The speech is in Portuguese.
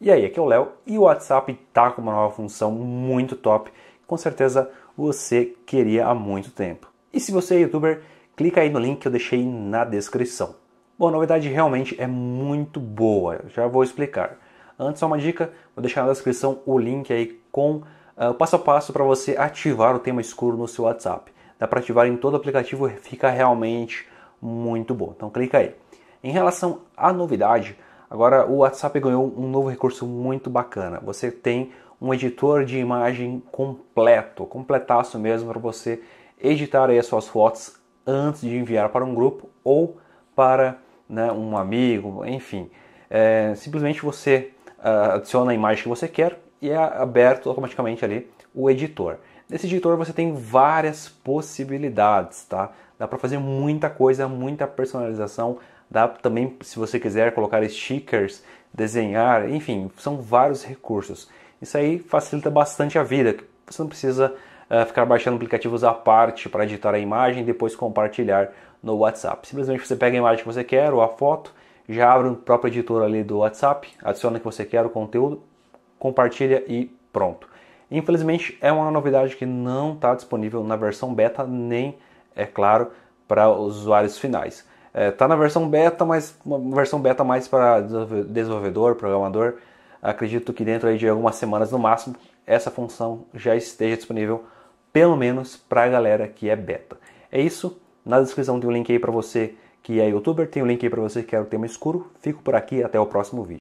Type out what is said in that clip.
E aí, aqui é o Léo e o WhatsApp está com uma nova função muito top, com certeza você queria há muito tempo. E se você é youtuber, clica aí no link que eu deixei na descrição. Bom, a novidade realmente é muito boa, já vou explicar. Antes, só uma dica, vou deixar na descrição o link aí com uh, passo a passo para você ativar o tema escuro no seu WhatsApp. Dá para ativar em todo o aplicativo, fica realmente muito bom. Então clica aí. Em relação à novidade, Agora o WhatsApp ganhou um novo recurso muito bacana. Você tem um editor de imagem completo, completaço mesmo para você editar aí as suas fotos antes de enviar para um grupo ou para né, um amigo, enfim. É, simplesmente você uh, adiciona a imagem que você quer e é aberto automaticamente ali o editor. Nesse editor você tem várias possibilidades, tá? Dá para fazer muita coisa, muita personalização Dá também, se você quiser, colocar stickers, desenhar, enfim, são vários recursos. Isso aí facilita bastante a vida. Você não precisa uh, ficar baixando aplicativos à parte para editar a imagem e depois compartilhar no WhatsApp. Simplesmente você pega a imagem que você quer ou a foto, já abre o próprio editor ali do WhatsApp, adiciona o que você quer, o conteúdo, compartilha e pronto. Infelizmente é uma novidade que não está disponível na versão beta, nem, é claro, para os usuários finais. Está é, tá na versão beta, mas uma versão beta mais para desenvolvedor, programador. Acredito que dentro de algumas semanas no máximo essa função já esteja disponível, pelo menos para a galera que é beta. É isso. Na descrição tem um link aí para você que é youtuber, tem um link aí para você que quer o tema escuro. Fico por aqui, até o próximo vídeo.